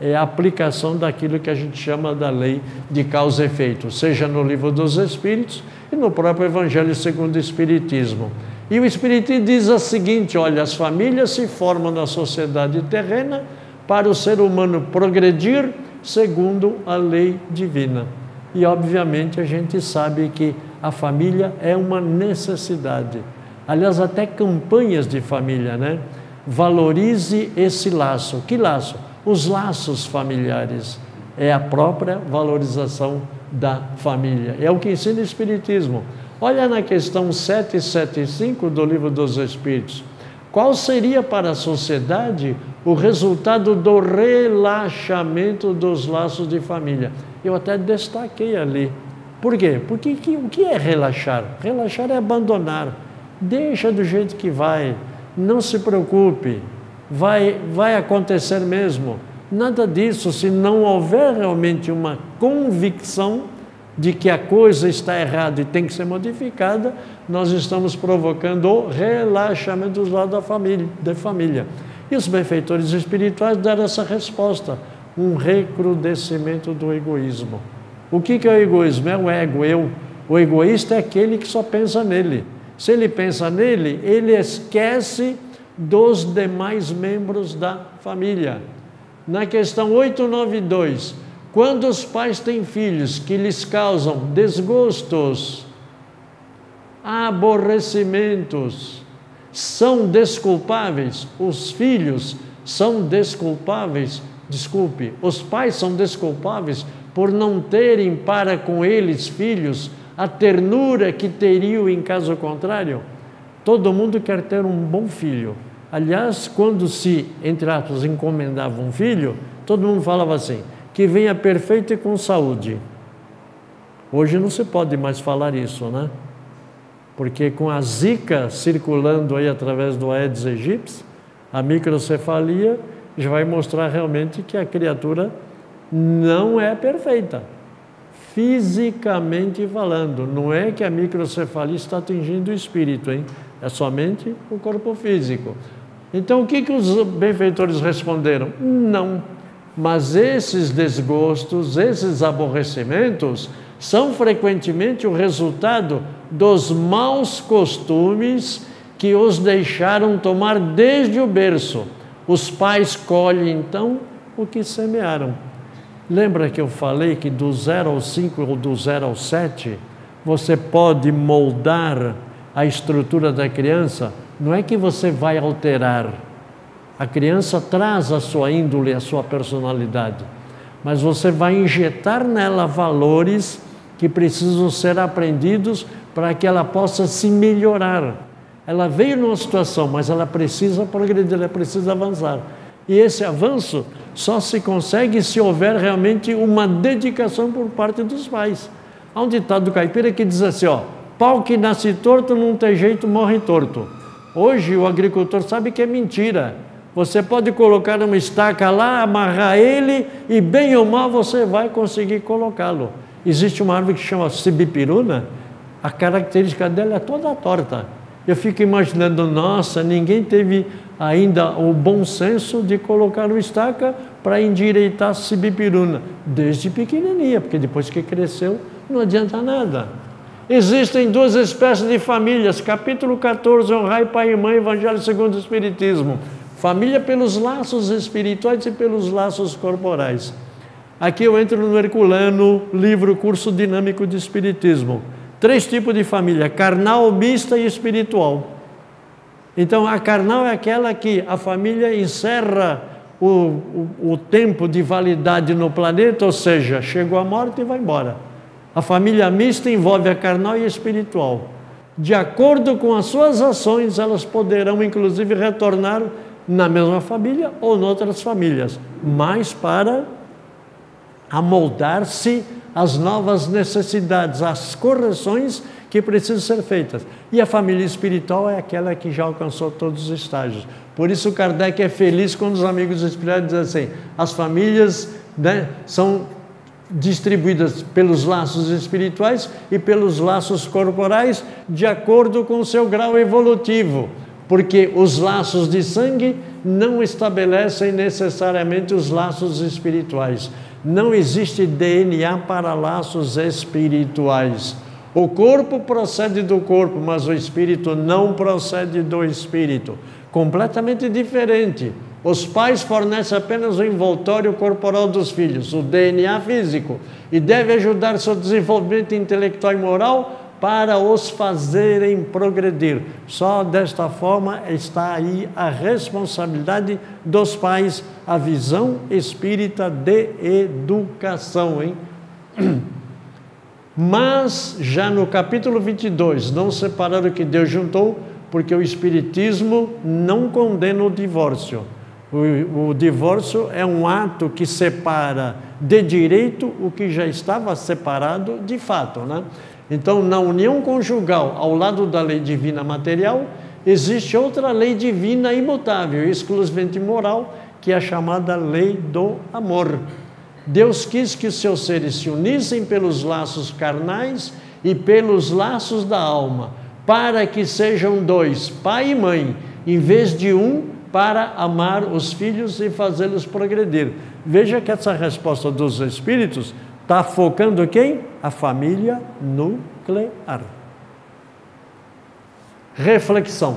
É a aplicação daquilo que a gente chama da lei de causa e efeito, seja no livro dos Espíritos e no próprio Evangelho segundo o Espiritismo. E o Espiritismo diz o seguinte: olha, as famílias se formam na sociedade terrena para o ser humano progredir segundo a lei divina. E, obviamente, a gente sabe que a família é uma necessidade. Aliás, até campanhas de família, né? Valorize esse laço. Que laço? Os laços familiares. É a própria valorização da família. É o que ensina o Espiritismo. Olha na questão 775 do Livro dos Espíritos. Qual seria para a sociedade o resultado do relaxamento dos laços de família? Eu até destaquei ali por quê? Porque que, o que é relaxar? Relaxar é abandonar. Deixa do jeito que vai. Não se preocupe. Vai, vai acontecer mesmo. Nada disso, se não houver realmente uma convicção de que a coisa está errada e tem que ser modificada, nós estamos provocando o relaxamento dos lados da família, da família. E os benfeitores espirituais deram essa resposta, um recrudescimento do egoísmo. O que, é o egoísmo? É o ego, eu. O egoísta é aquele que só pensa nele. Se ele pensa nele, ele esquece dos demais membros da família. Na questão 892, quando os pais têm filhos que lhes causam desgostos, aborrecimentos, são desculpáveis, os filhos são desculpáveis, desculpe, os pais são desculpáveis por não terem para com eles filhos a ternura que teriam em caso contrário. Todo mundo quer ter um bom filho. Aliás, quando se, entre aspas, encomendava um filho, todo mundo falava assim: que venha perfeito e com saúde. Hoje não se pode mais falar isso, né? Porque com a zika circulando aí através do Aedes aegypti, a microcefalia já vai mostrar realmente que a criatura não é perfeita. Fisicamente falando, não é que a microcefalia está atingindo o espírito, hein? É somente o corpo físico. Então, o que, que os benfeitores responderam? Não. Mas esses desgostos, esses aborrecimentos, são frequentemente o resultado dos maus costumes que os deixaram tomar desde o berço. Os pais colhem então o que semearam. Lembra que eu falei que do 0 ao 5 ou do 0 ao 7 você pode moldar a estrutura da criança? Não é que você vai alterar. A criança traz a sua índole, a sua personalidade, mas você vai injetar nela valores que precisam ser aprendidos para que ela possa se melhorar. Ela veio numa situação, mas ela precisa progredir, ela precisa avançar. E esse avanço só se consegue se houver realmente uma dedicação por parte dos pais. Há um ditado do caipira que diz assim: ó, pau que nasce torto não tem jeito, morre torto. Hoje o agricultor sabe que é mentira. Você pode colocar uma estaca lá, amarrar ele e bem ou mal você vai conseguir colocá-lo. Existe uma árvore que chama cibipiruna, a característica dela é toda torta. Eu fico imaginando, nossa, ninguém teve ainda o bom senso de colocar uma estaca para endireitar a cibipiruna, desde pequenininha, porque depois que cresceu não adianta nada. Existem duas espécies de famílias, capítulo 14, honrai pai e mãe, evangelho segundo o espiritismo. Família pelos laços espirituais e pelos laços corporais. Aqui eu entro no Herculano, livro Curso Dinâmico de Espiritismo. Três tipos de família: carnal, mista e espiritual. Então, a carnal é aquela que a família encerra o, o, o tempo de validade no planeta, ou seja, chegou a morte e vai embora. A família mista envolve a carnal e a espiritual. De acordo com as suas ações, elas poderão inclusive retornar na mesma família ou em outras famílias, mas para amoldar-se às novas necessidades, às correções que precisam ser feitas. E a família espiritual é aquela que já alcançou todos os estágios. Por isso Kardec é feliz quando os amigos espirituais dizem assim: as famílias né, são distribuídas pelos laços espirituais e pelos laços corporais de acordo com o seu grau evolutivo, porque os laços de sangue não estabelecem necessariamente os laços espirituais. Não existe DNA para laços espirituais. O corpo procede do corpo, mas o espírito não procede do espírito. Completamente diferente. Os pais fornecem apenas o envoltório corporal dos filhos, o DNA físico, e deve ajudar seu desenvolvimento intelectual e moral para os fazerem progredir. Só desta forma está aí a responsabilidade dos pais, a visão espírita de educação, hein? Mas já no capítulo 22, não separar o que Deus juntou, porque o espiritismo não condena o divórcio. O, o, divórcio é um ato que separa de direito o que já estava separado de fato, né? Então, na união conjugal, ao lado da lei divina material, existe outra lei divina imutável, exclusivamente moral, que é a chamada lei do amor. Deus quis que os seus seres se unissem pelos laços carnais e pelos laços da alma, para que sejam dois, pai e mãe, em vez de um, para amar os filhos e fazê-los progredir. Veja que essa resposta dos Espíritos está focando quem? A família nuclear. Reflexão.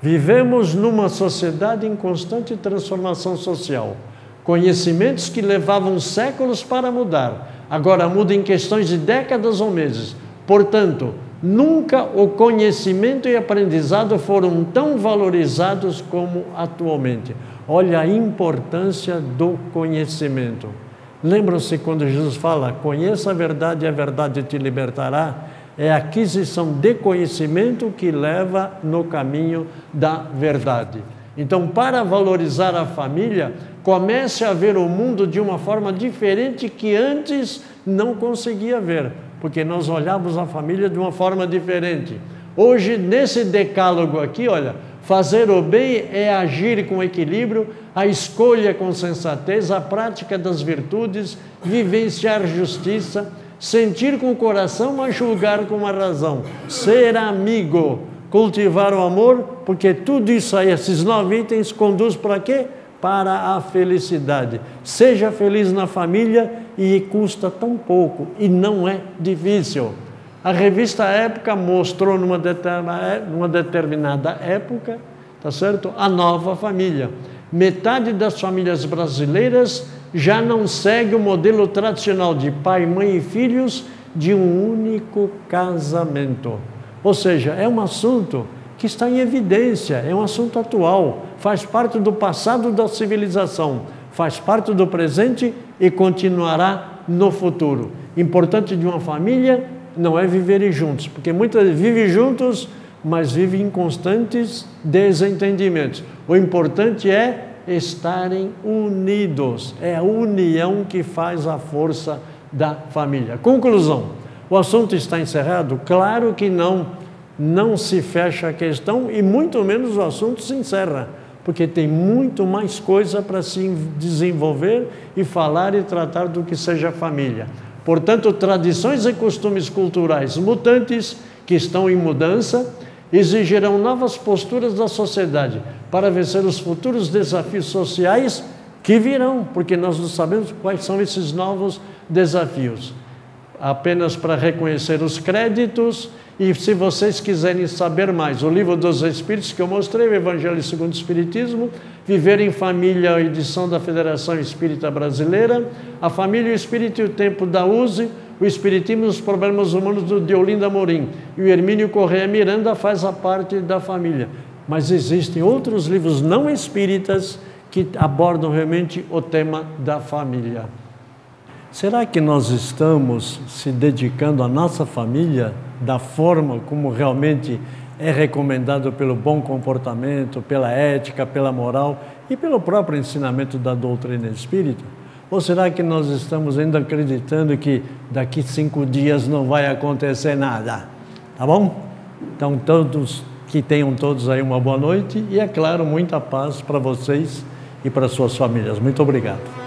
Vivemos numa sociedade em constante transformação social. Conhecimentos que levavam séculos para mudar, agora mudam em questões de décadas ou meses. Portanto, nunca o conhecimento e aprendizado foram tão valorizados como atualmente. Olha a importância do conhecimento. Lembram-se quando Jesus fala: Conheça a verdade e a verdade te libertará? É a aquisição de conhecimento que leva no caminho da verdade. Então, para valorizar a família, comece a ver o mundo de uma forma diferente que antes não conseguia ver, porque nós olhávamos a família de uma forma diferente. Hoje, nesse decálogo aqui, olha, Fazer o bem é agir com equilíbrio, a escolha com sensatez, a prática das virtudes, vivenciar justiça, sentir com o coração, mas julgar com a razão, ser amigo, cultivar o amor, porque tudo isso aí, esses nove itens, conduz para quê? Para a felicidade. Seja feliz na família e custa tão pouco e não é difícil. A revista Época mostrou numa determinada, numa determinada época, tá certo? A nova família. Metade das famílias brasileiras já não segue o modelo tradicional de pai, mãe e filhos de um único casamento. Ou seja, é um assunto que está em evidência, é um assunto atual, faz parte do passado da civilização, faz parte do presente e continuará no futuro. Importante de uma família não é viverem juntos, porque muitas vivem juntos, mas vivem em constantes desentendimentos. O importante é estarem unidos. É a união que faz a força da família. Conclusão: o assunto está encerrado? Claro que não não se fecha a questão e muito menos o assunto se encerra, porque tem muito mais coisa para se desenvolver e falar e tratar do que seja família. Portanto, tradições e costumes culturais mutantes que estão em mudança exigirão novas posturas da sociedade para vencer os futuros desafios sociais que virão, porque nós não sabemos quais são esses novos desafios. Apenas para reconhecer os créditos e se vocês quiserem saber mais, o livro dos Espíritos que eu mostrei, o Evangelho segundo o Espiritismo, Viver em Família, edição da Federação Espírita Brasileira, A Família, o Espírito e o Tempo da USE, o Espiritismo e os Problemas Humanos do Deolinda Morim e o Hermínio Correia Miranda faz a parte da família. Mas existem outros livros não espíritas que abordam realmente o tema da família. Será que nós estamos se dedicando à nossa família da forma como realmente é recomendado pelo bom comportamento, pela ética, pela moral e pelo próprio ensinamento da doutrina espírita? Ou será que nós estamos ainda acreditando que daqui cinco dias não vai acontecer nada? Tá bom? Então, todos que tenham todos aí uma boa noite e, é claro, muita paz para vocês e para suas famílias. Muito obrigado.